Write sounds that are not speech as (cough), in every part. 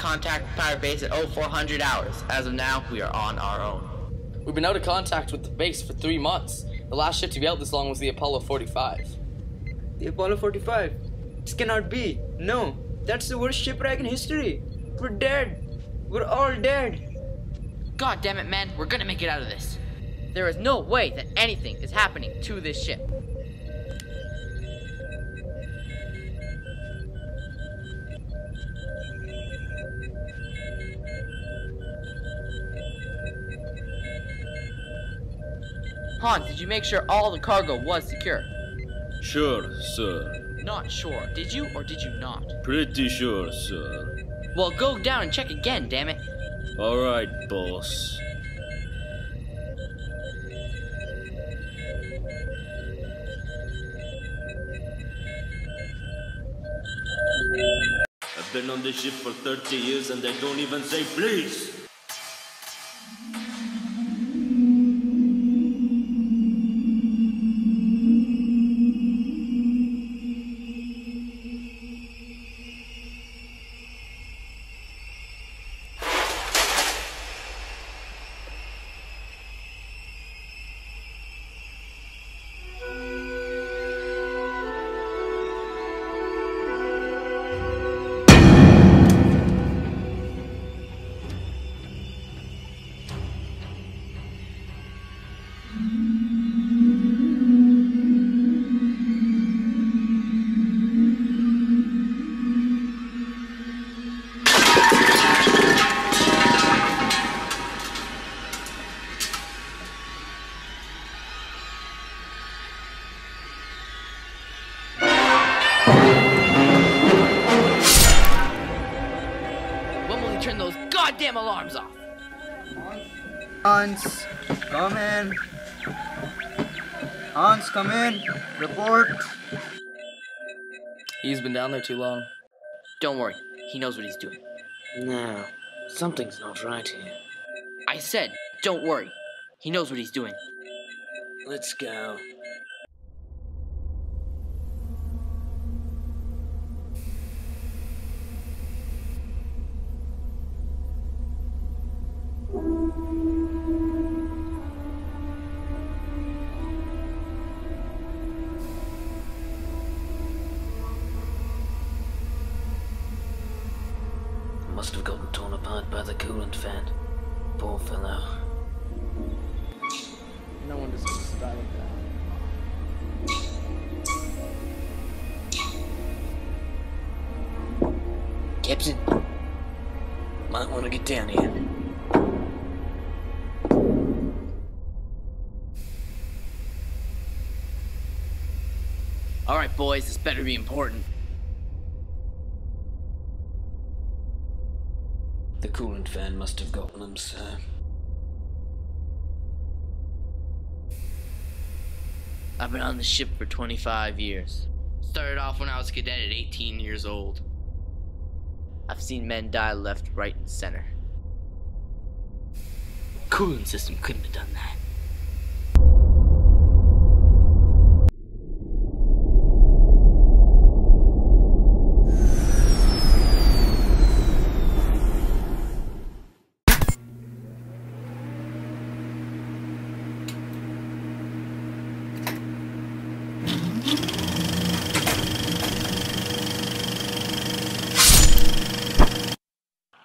contact Pirate Base at 0400 hours. As of now, we are on our own. We've been out of contact with the base for three months. The last ship to be out this long was the Apollo 45. The Apollo 45? This cannot be. No, that's the worst shipwreck in history. We're dead. We're all dead. God damn it, man. we're gonna make it out of this. There is no way that anything is happening to this ship. Hans, did you make sure all the cargo was secure? Sure, sir. Not sure. Did you or did you not? Pretty sure, sir. Well, go down and check again, damn it. Alright, boss. I've been on this ship for 30 years and they don't even say please. Hans, come in. Hans, come in. Report. He's been down there too long. Don't worry, he knows what he's doing. No, something's not right here. I said, don't worry. He knows what he's doing. Let's go. Must have gotten torn apart by the coolant fan. Poor fellow. No one deserves to die like that. Captain, might want to get down here. Alright, boys, this better be important. The coolant fan must have gotten him, sir. I've been on the ship for 25 years. Started off when I was a cadet at 18 years old. I've seen men die left, right, and center. Cooling system couldn't have done that.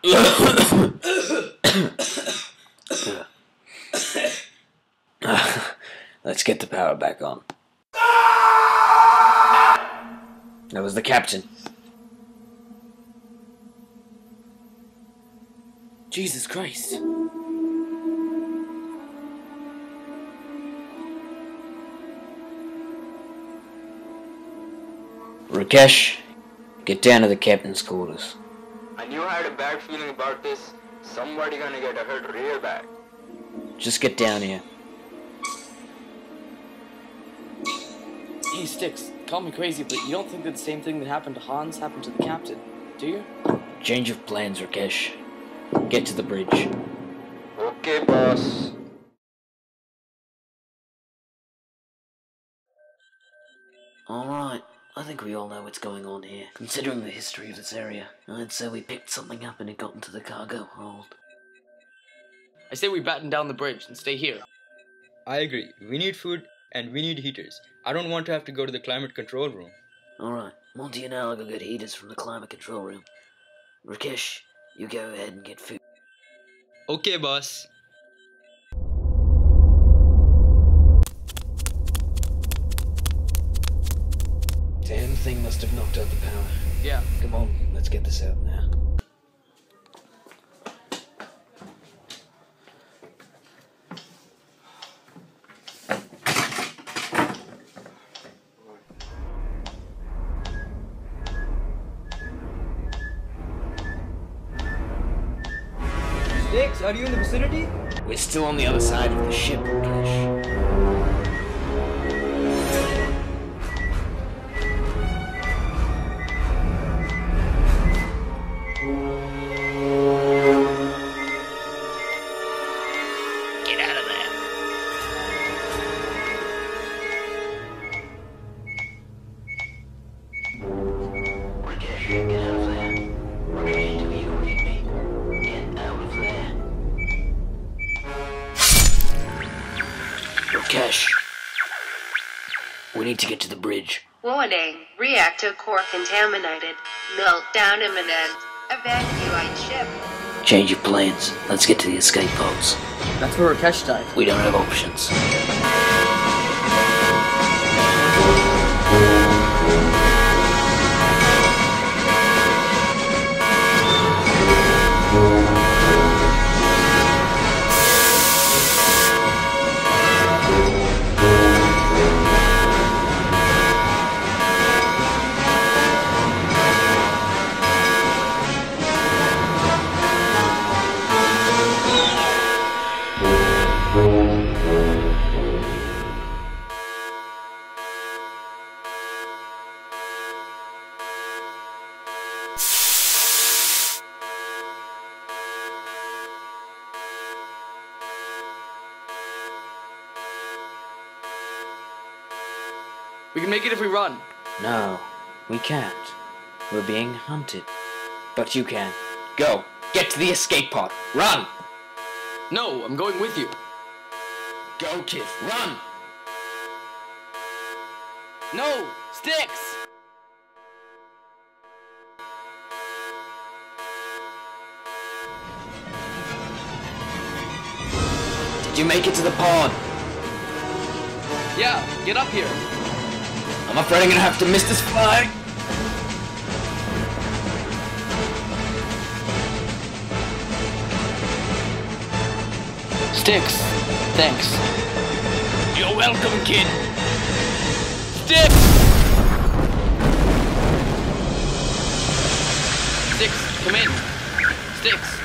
(coughs) Let's get the power back on. That was the captain. Jesus Christ. Rakesh, get down to the captain's quarters. I knew I had a bad feeling about this. Somebody gonna get hurt real bad. Just get down here. Hey, Sticks, call me crazy, but you don't think that the same thing that happened to Hans happened to the captain, do you? Change of plans, Rakesh. Get to the bridge. Okay, boss. Alright, I think we all know what's going on here. Considering the history of this area, I'd say we picked something up and it got into the cargo hold. I say we batten down the bridge and stay here. I agree. We need food and we need heaters. I don't want to have to go to the climate control room. Alright, Monty and I'll go get heaters from the climate control room. Rakesh, you go ahead and get food. Okay, boss. Thing must have knocked out the power. Yeah. Come on, let's get this out now. Sticks, are you in the vicinity? We're still on the other side of the ship, need to get to the bridge. Warning, reactor core contaminated. Meltdown imminent. Evacuate ship. Change of plans. Let's get to the escape pods. That's where Rakesh died. We don't have options. Can make it if we run. No, we can't. We're being hunted. But you can. Go. Get to the escape pod. Run! No, I'm going with you. Go, kid. Run! No! Sticks! Did you make it to the pod? Yeah, get up here. I'm afraid I'm gonna have to miss this flight. Sticks. Thanks. You're welcome, kid. Sticks! Sticks, come in. Sticks.